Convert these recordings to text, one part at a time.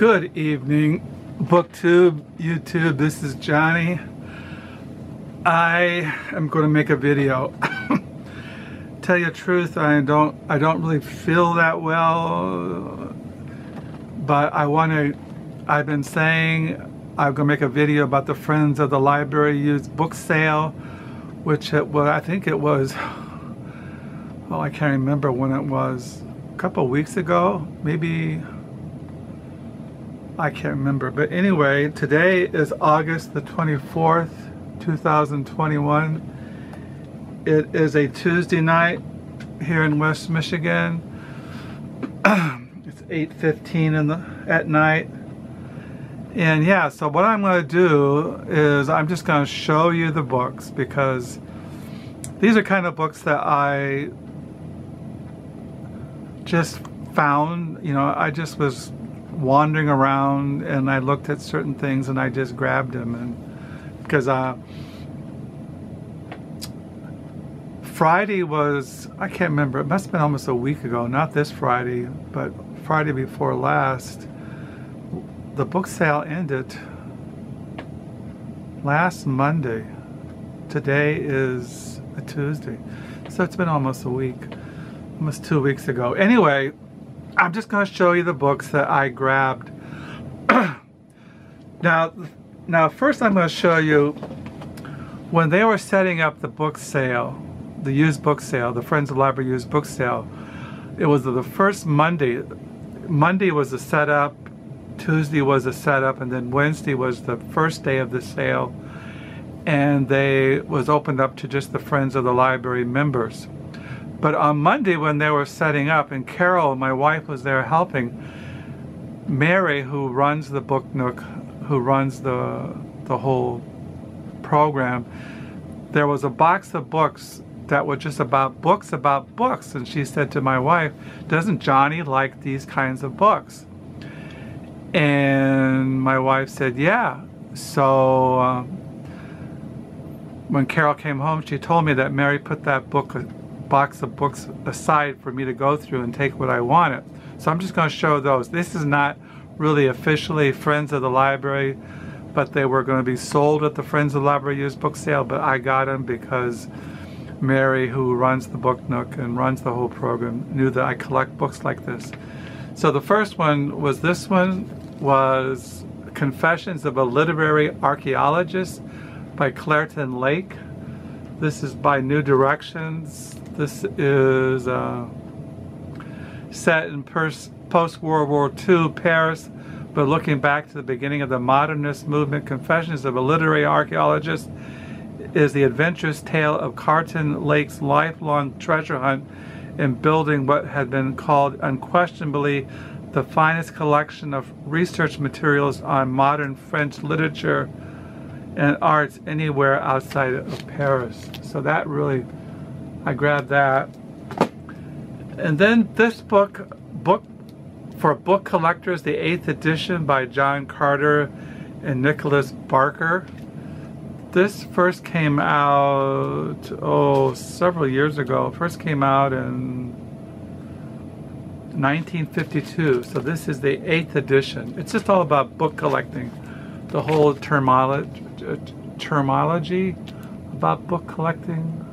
Good evening, BookTube, YouTube. This is Jonny. I am going to make a video. Tell you the truth, I don't I don't really feel that well, but I want to. I've been saying I'm going to make a video about the Friends of the Library used book sale, which it, I think it was. Oh, I can't remember when it was. A couple weeks ago, maybe I can't remember. But anyway, today is August the 24th, 2021. It is a Tuesday night here in West Michigan. it's 8.15 in the, at night. And yeah, so what I'm going to do is I'm just going to show you the books because these are kind of books that I just found, you know, I just was wandering around and I looked at certain things and I just grabbed them and because uh, Friday was I can't remember it must have been almost a week ago not this Friday but Friday before last the book sale ended last Monday. Today is a Tuesday. So it's been almost a week almost two weeks ago. Anyway I'm just going to show you the books that I grabbed. now, now first I'm going to show you when they were setting up the book sale, the used book sale, the Friends of the Library used book sale, it was the first Monday. Monday was the setup, Tuesday was the setup, and then Wednesday was the first day of the sale. And they was opened up to just the Friends of the Library members. But on Monday when they were setting up, and Carol, my wife, was there helping, Mary, who runs the Book Nook, who runs the, the whole program, there was a box of books that were just about books about books. And she said to my wife, doesn't Jonny like these kinds of books? And my wife said, yeah. So um, when Carol came home, she told me that Mary put that book box of books aside for me to go through and take what I wanted. So I'm just going to show those. This is not really officially Friends of the Library, but they were going to be sold at the Friends of the Library used book sale, but I got them because Mary, who runs the Book Nook and runs the whole program, knew that I collect books like this. So the first one was this one, was Confessions of a Literary Archaeologist by Carlton Lake. This is by New Directions. This is uh, set in post-World War II Paris, but looking back to the beginning of the modernist movement, Confessions of a Literary Archaeologist is the adventurous tale of Carlton Lake's lifelong treasure hunt in building what had been called unquestionably the finest collection of research materials on modern French literature and arts anywhere outside of Paris. So that really I grabbed that. And then this book, book for book collectors, the eighth edition by John Carter and Nicholas Barker. This first came out, oh, several years ago. First came out in 1952. So this is the eighth edition. It's just all about book collecting. The whole terminology, terminology about book collecting.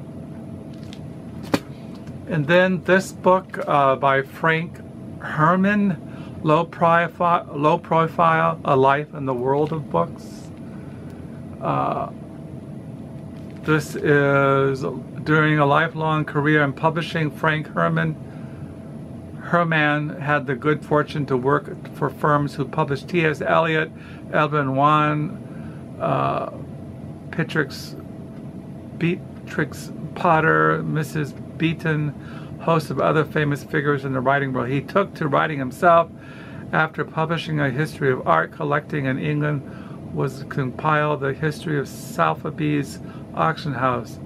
And then this book uh, by Frank Herrmann, Low Profile, Low Profile, A Life in the World of Books. Uh, this is during a lifelong career in publishing, Frank Herrmann Herrmann had the good fortune to work for firms who published T.S. Eliot, Evelyn Waugh, uh, Beatrix Potter, Mrs. Beeton, host of other famous figures in the writing world. He took to writing himself after publishing a history of art collecting in England was compiled the history of Sotheby's auction house.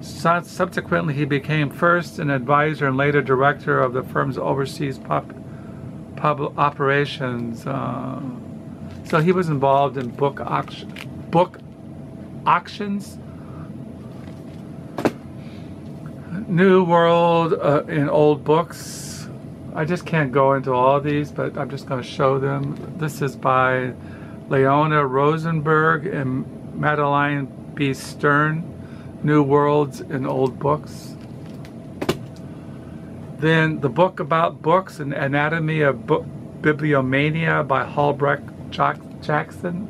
Subsequently, he became first an advisor and later director of the firm's overseas pub, pub operations. Uh, so he was involved in book auction, book auctions New World uh, in Old Books. I just can't go into all these, but I'm just going to show them. This is by Leona Rostenberg and Madeleine B. Stern, New Worlds in Old Books. Then the book about books, An Anatomy of Bibliomania by Holbrook Jackson.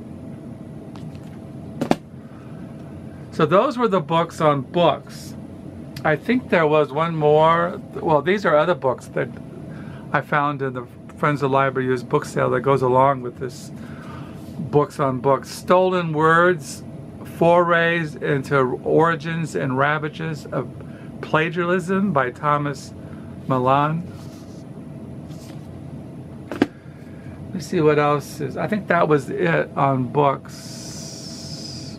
So those were the books on books. I think there was one more. Well, these are other books that I found in the Friends of the Library Used book sale that goes along with this books on books. Stolen Words, Forays into Origins and Ravages of Plagiarism by Thomas Mallon. Let me see what else is. I think that was it on books.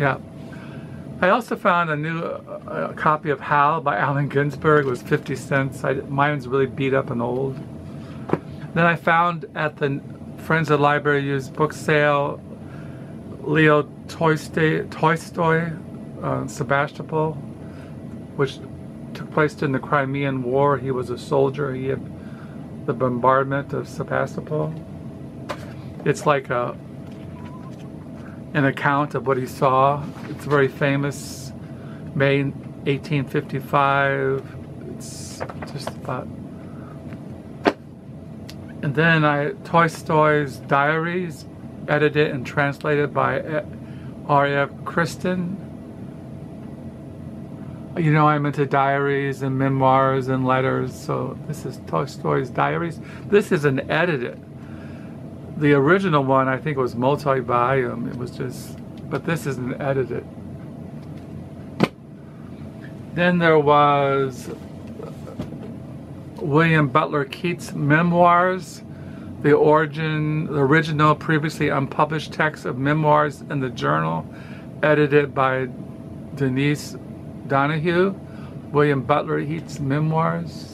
Yeah. I also found a new uh, copy of Howl by Allen Ginsberg. It was 50 cents. I, mine's really beat up and old. Then I found at the Friends of the Library Used book sale Leo Tolstoy, Tolstoy uh, Sebastopol, which took place during the Crimean War. He was a soldier. He had the bombardment of Sebastopol. It's like a an account of what he saw. It's very famous. May 1855. It's just about. And then I Tolstoy's diaries, edited and translated by uh, R.F. Christian. You know, I'm into diaries and memoirs and letters, so this is Tolstoy's diaries. This is an edited the original one I think was multi-volume. It was just, but this is an edited. Then there was William Butler Yeats' memoirs, the origin, the original previously unpublished text of memoirs in the journal, edited by Denise Donoghue. William Butler Yeats' memoirs.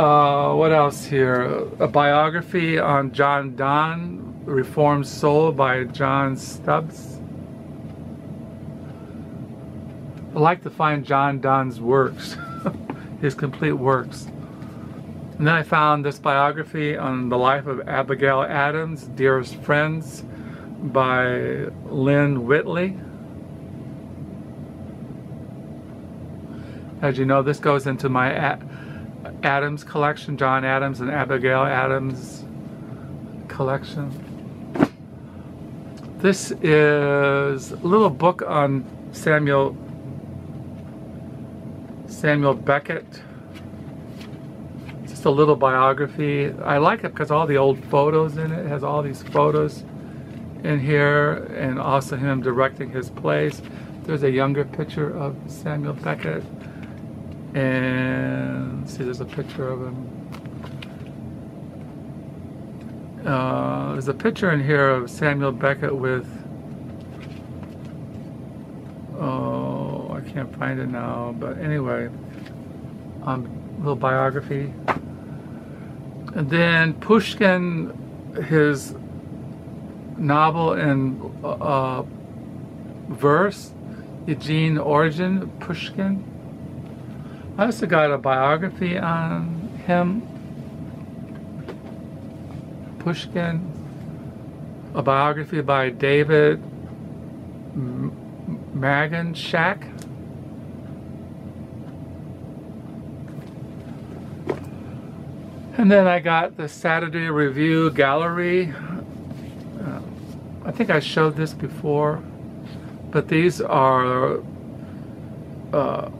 Uh, what else here? A biography on John Donne, Reformed Soul by John Stubbs. I like to find John Donne's works, his complete works. And then I found this biography on the life of Abigail Adams, Dearest Friends, by Lynne Withey. As you know, this goes into my Adams collection, John Adams and Abigail Adams collection. This is a little book on Samuel Samuel Beckett. Just a little biography. I like it because all the old photos in it. it has all these photos in here and also him directing his plays. There's a younger picture of Samuel Beckett and see there's a picture of him. Uh, there's a picture in here of Samuel Beckett with oh I can't find it now but anyway um, little biography. And then Pushkin his novel in uh, verse Eugene Onegin Pushkin I also got a biography on him, Pushkin, a biography by David Shack. And then I got the Saturday Review Gallery. Uh, I think I showed this before, but these are uh,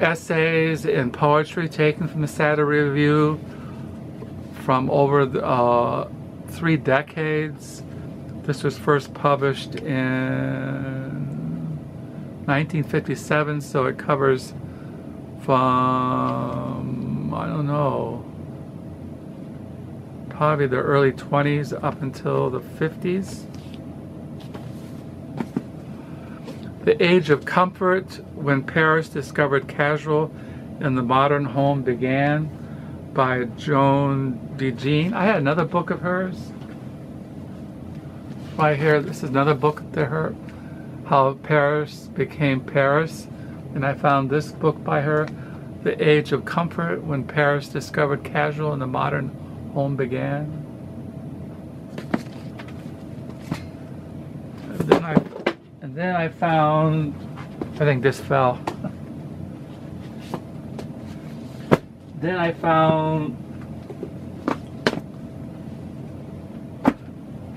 essays and poetry taken from the Saturday Review from over uh, three decades. This was first published in 1957, so it covers from, I don't know, probably the early 20s up until the 50s. The Age of Comfort, When Paris Discovered Casual in the Modern Home Began by Joan DeJean. I had another book of hers. Right here, this is another book to her. How Paris Became Paris, And I found this book by her, The Age of Comfort, When Paris Discovered Casual and the Modern Home Began. And then I, and then I found, I think this fell. then I found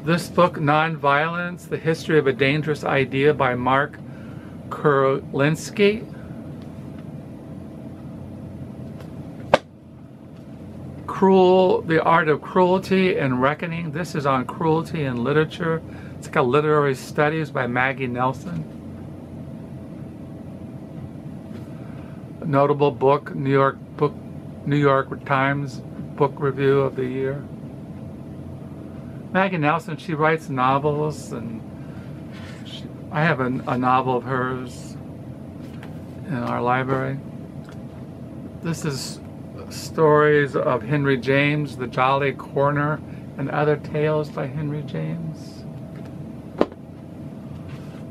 this book, Nonviolence, The History of a Dangerous Idea by Mark Kurlansky. Cruel, The Art of Cruelty and Reckoning. This is on cruelty in literature. It's like a literary studies by Maggie Nelson. A notable book, New York book, New York Times book review of the year. Maggie Nelson, she writes novels and she, I have a, a novel of hers in our library. This is stories of Henry James, The Jolly Corner, and other tales by Henry James.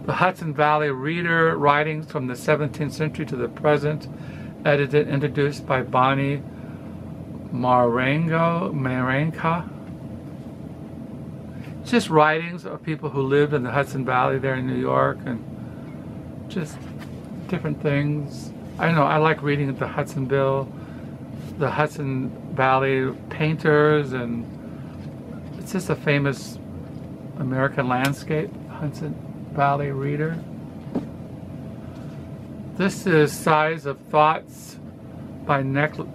The Hudson Valley Reader, Writings from the 17th Century to the Present, edited, and introduced by Bonnie Marengo, Marranca. Just writings of people who lived in the Hudson Valley there in New York and just different things. I don't know, I like reading the Hudsonville the Hudson Valley painters and it's just a famous American landscape, Hudson Valley reader. This is Size of Thoughts by Nicholson,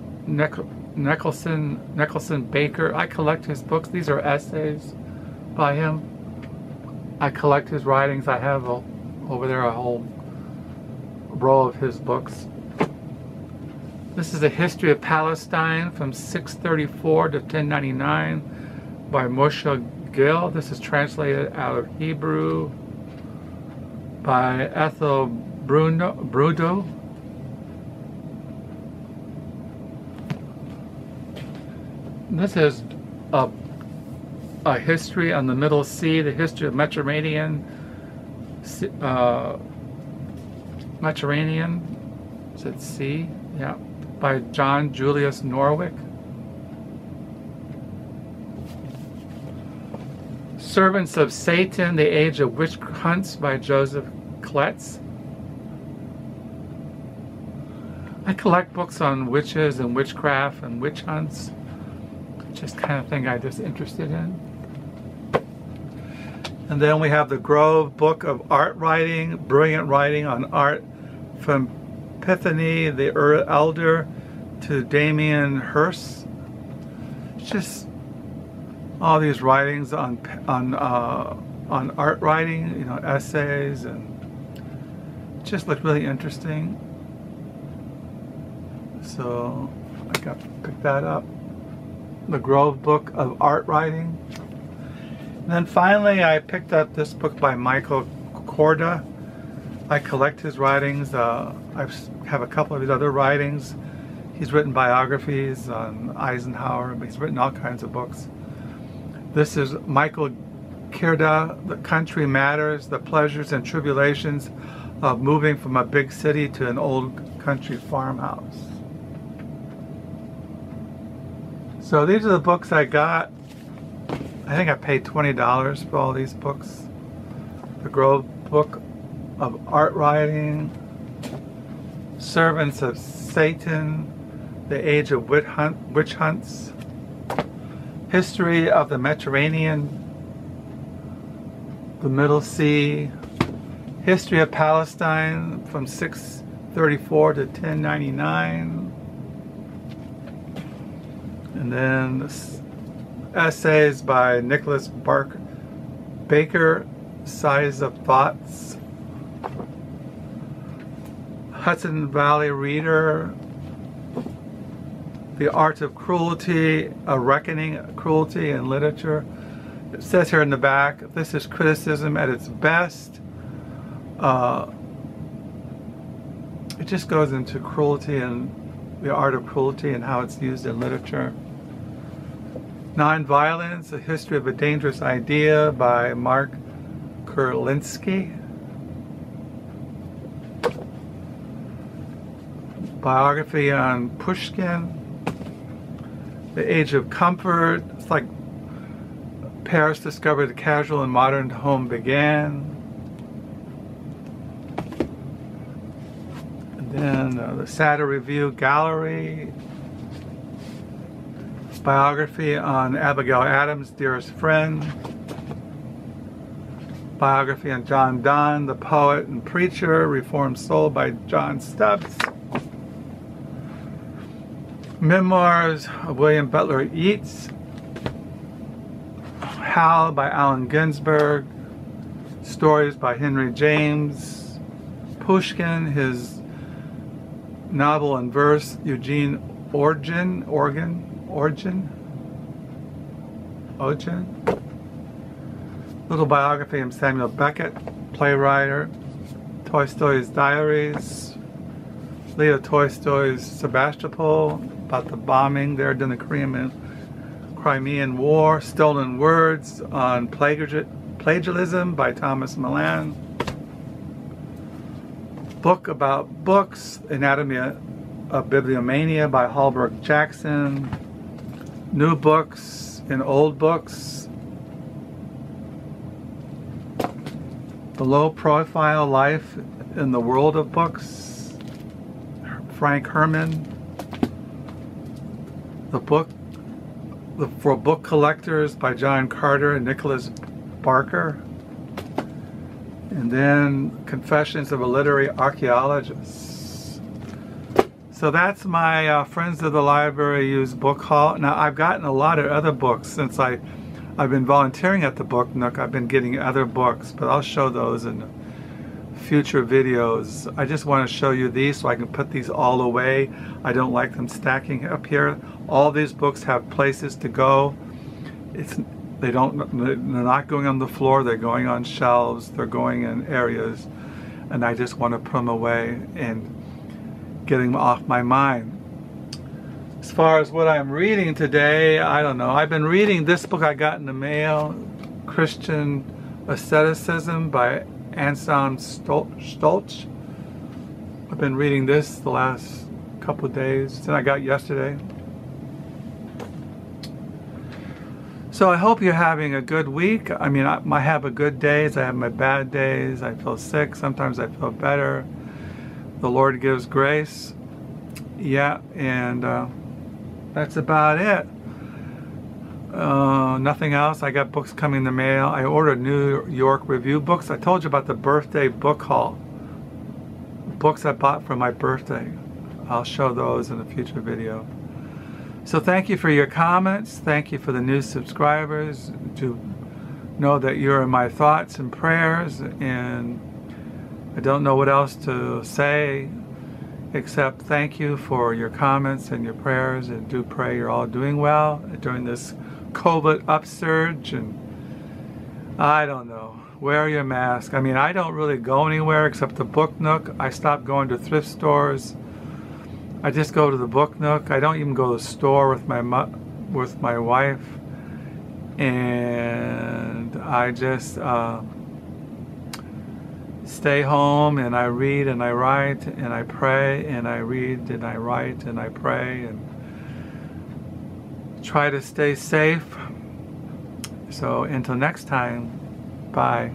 Nicholson Baker. I collect his books. These are essays by him. I collect his writings. I have a, over there a whole row of his books. This is a history of Palestine from 634 to 1099 by Moshe Gil. This is translated out of Hebrew by Ethel Bruno, Brudo. This is a, a history on the Middle Sea, the history of Mediterranean, uh, Mediterranean, is it sea? Yeah by John Julius Norwich. Servants of Satan, The Age of Witch Hunts by Joseph Klaits. I collect books on witches and witchcraft and witch hunts. Just kind of thing I'm just interested in. And then we have the Grove Book of Art Writing, Brilliant Writing on Art from Epiphany the Elder to Damien Hirst. Just all these writings on on uh, on art writing, you know, essays, and just looked really interesting. So I got picked that up. The Grove Book of Art Writing. And then finally, I picked up this book by Michael Korda. I collect his writings. Uh, I have a couple of his other writings. He's written biographies on Eisenhower. He's written all kinds of books. This is Michael Korda, The Country Matters, The Pleasures and Tribulations of Moving from a Big City to an Old Country Farmhouse. So these are the books I got. I think I paid $20 for all these books. The Grove Book of Art Writing, Servants of Satan, The Age of Witch, hunt, witch Hunts, History of the Mediterranean, the Middle Sea, History of Palestine from 634 to 1099, and then essays by Nicholas Bark Baker, Size of Thoughts, Hudson Valley Reader, The Art of Cruelty, A Reckoning Cruelty in Literature. It says here in the back, this is criticism at its best. Uh, it just goes into cruelty and the art of cruelty and how it's used in literature. Nonviolence, A History of a Dangerous Idea by Mark Kurlansky. biography on Pushkin, The Age of Comfort. It's like Paris discovered the casual and modern home began. Then uh, the Saturn Review Gallery, biography on Abigail Adams, dearest friend, biography on John Donne, the poet and preacher, Reformed Soul by John Stubbs, memoirs of William Butler Yeats, Howl by Allen Ginsberg, stories by Henry James, Pushkin, his novel and verse, Eugene Origin, Organ, Origin? Ogin? Little biography of Samuel Beckett, playwright, Tolstoy's Diaries, Leo Tolstoy's Sebastopol, about the bombing there during the Crimean, Crimean War, Stolen Words on Plagiarism by Thomas Mallon, book about books, Anatomy of Bibliomania by Holbrook Jackson, new books and old books, the low profile life in the world of books, Frank Herrmann, the book the, for book collectors by John Carter and Nicholas Barker, and then Confessions of a Literary Archaeologist. So that's my uh, Friends of the Library used book haul. Now I've gotten a lot of other books since I, I've been volunteering at the Book Nook. I've been getting other books, but I'll show those in future videos. I just want to show you these so I can put these all away. I don't like them stacking up here. All these books have places to go. It's they don't they're not going on the floor. They're going on shelves. They're going in areas, and I just want to put them away and getting off my mind. As far as what I'm reading today, I don't know. I've been reading this book I got in the mail, Christian Asceticism by Anselm Stoltz. I've been reading this the last couple days, that I got yesterday. So I hope you're having a good week. I mean, I, I have a good days, I have my bad days, I feel sick, sometimes I feel better the Lord gives grace. Yeah, and uh, that's about it. Uh, nothing else. I got books coming in the mail. I ordered New York Review books. I told you about the birthday book haul. Books I bought for my birthday. I'll show those in a future video. So thank you for your comments. Thank you for the new subscribers. To know that you're in my thoughts and prayers and I don't know what else to say except thank you for your comments and your prayers and do pray you're all doing well during this COVID upsurge and I don't know. Wear your mask. I mean, I don't really go anywhere except the Book Nook. I stopped going to thrift stores. I just go to the Book Nook. I don't even go to the store with my with my wife. And I just uh, stay home and I read and I write and I pray and I read and I write and I pray and try to stay safe. So until next time, bye.